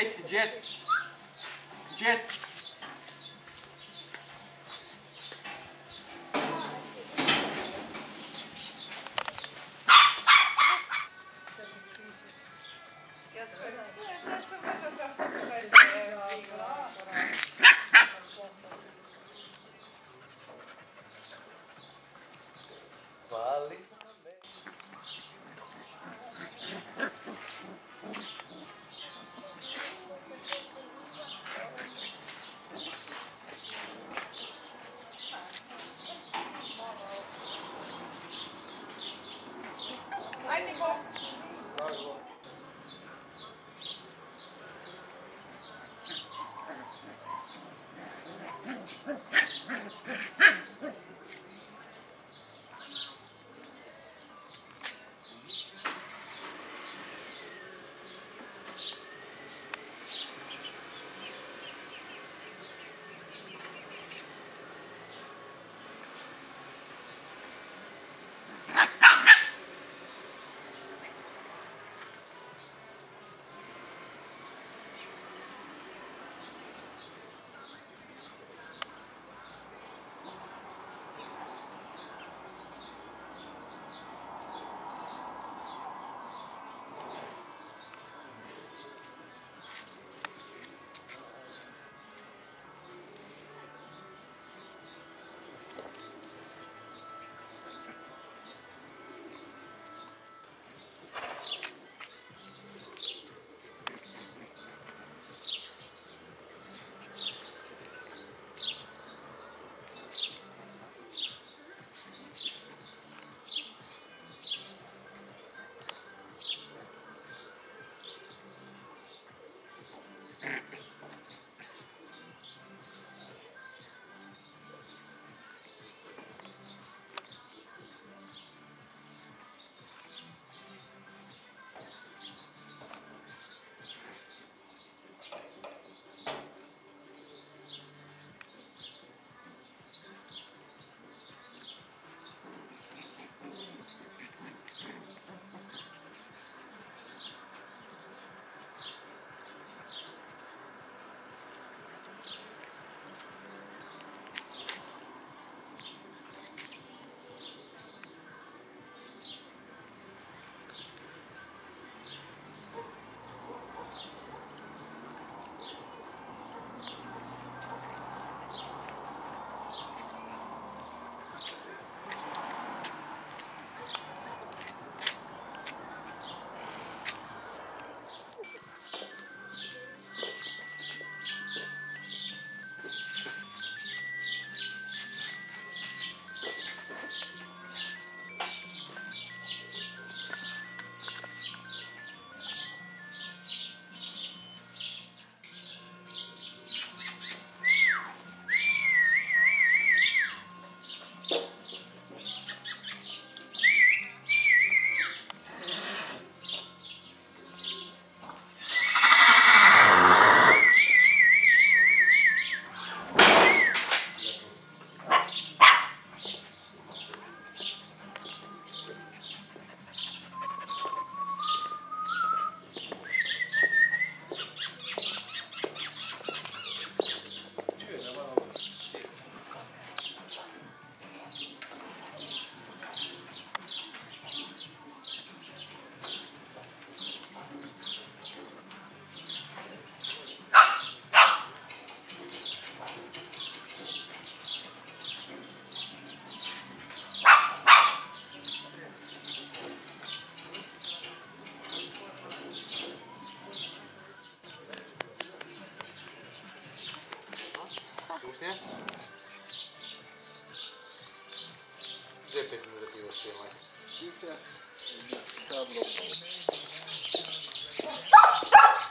Chase the jet. Jet. ですねでペットのーをしています